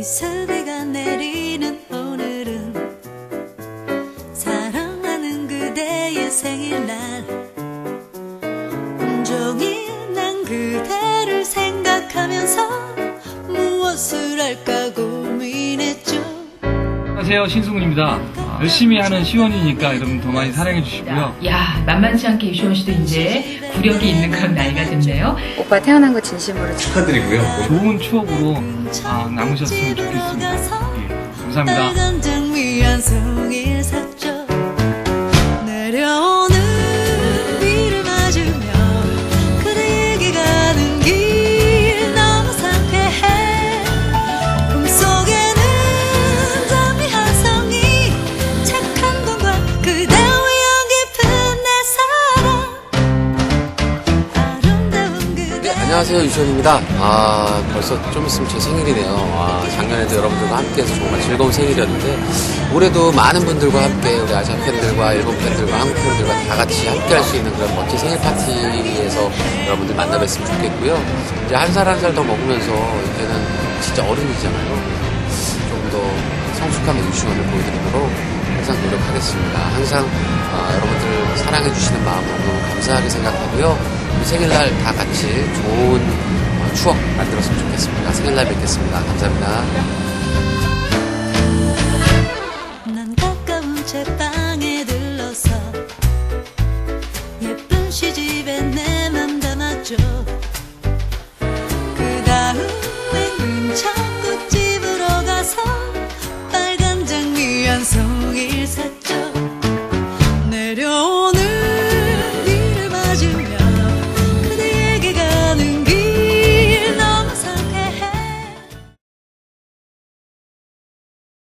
이슬비가 내리는 오늘은 사랑하는 그대의 생일날 온종일 난 그대를 생각하면서 무엇을 할까 고민했죠 안녕하세요 신승훈입니다. 아, 열심히 하는 시원이니까 여러분 더 많이 사랑해 주시고요. 야, 만만치 않게 이시원 씨도 이제 구력이 있는 그런 나이가 됐네요. 오빠 태어난 거 진심으로 축하드리고요. 좋은 추억으로 아, 남으셨으면 좋겠습니다. 예, 감사합니다. 안녕하세요. 유시원입니다. 아, 벌써 좀 있으면 제 생일이네요. 아, 작년에도 여러분들과 함께해서 정말 즐거운 생일이었는데, 올해도 많은 분들과 함께, 우리 아시아 팬들과 일본 팬들과 한국 팬들과 다 같이 함께 할 수 있는 그런 멋진 생일 파티에서 여러분들 만나뵀으면 좋겠고요. 이제 한 살 한 살 더 먹으면서, 이제는 진짜 어른이잖아요. 좀 더 성숙함의 유시원을 보여드리도록 항상 노력하겠습니다. 항상 아, 여러분들 사랑해주시는 마음 너무 감사하게 생각하고요. 우리 생일날 다 같이 좋은 어, 추억 만들었으면 좋겠습니다. 생일날 뵙겠습니다. 감사합니다.